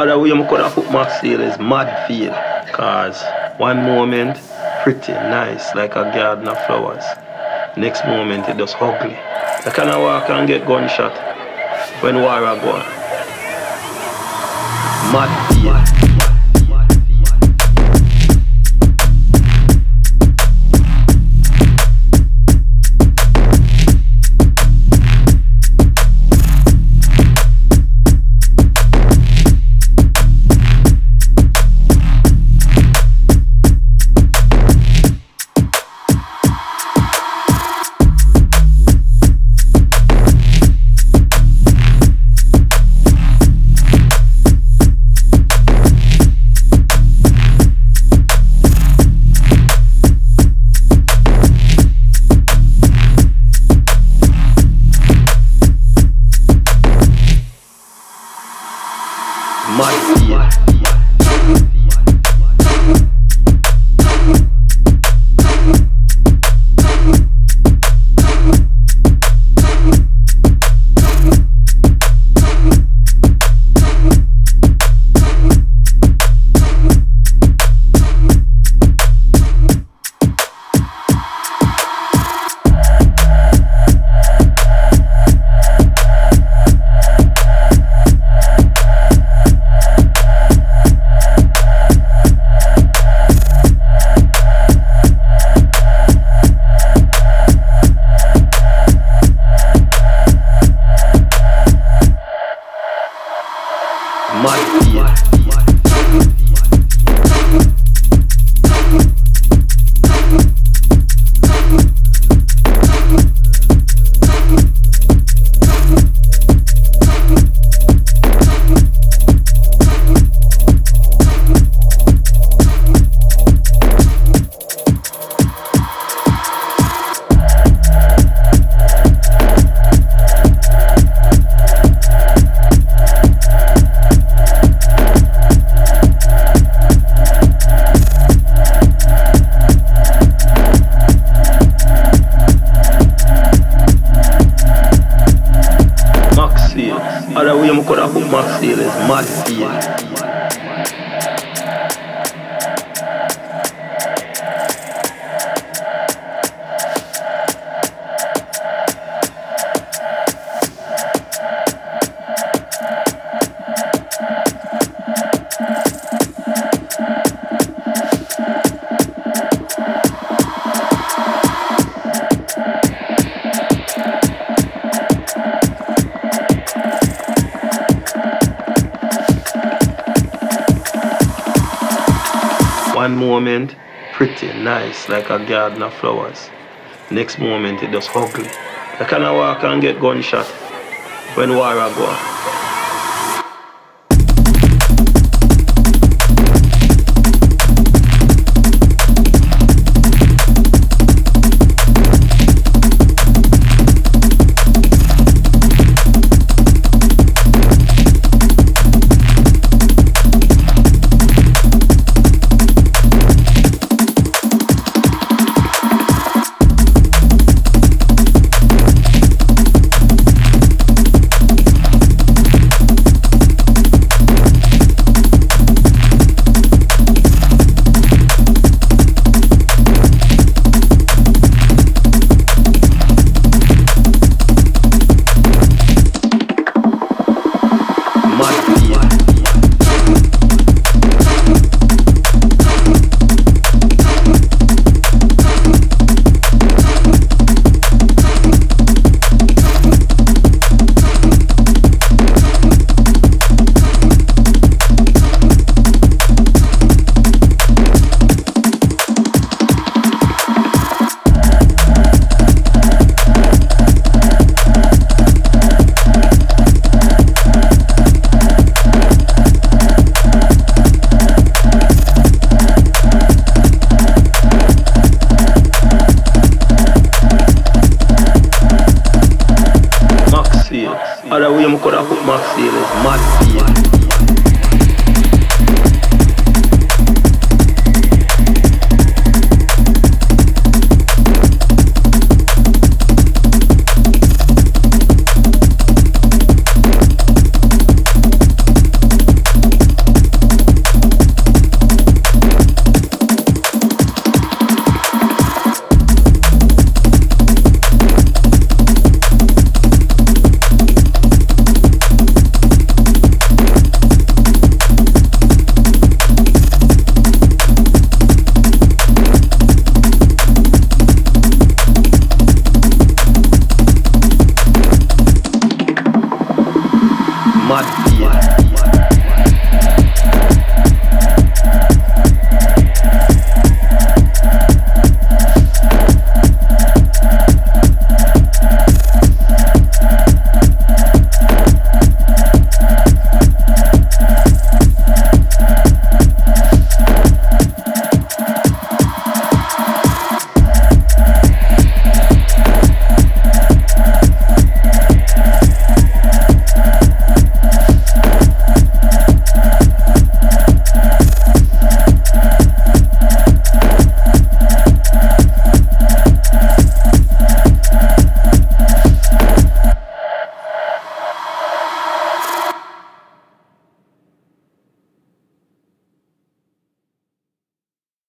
Other way I could have put Seal is Maxfield. Cause one moment pretty, nice, like a garden of flowers. Next moment it just ugly. I of walk and get gunshot when war go on. Maxfield. Mad One moment, pretty, nice, like a garden of flowers. Next moment, it just ugly. I of walk and get gunshot when war go.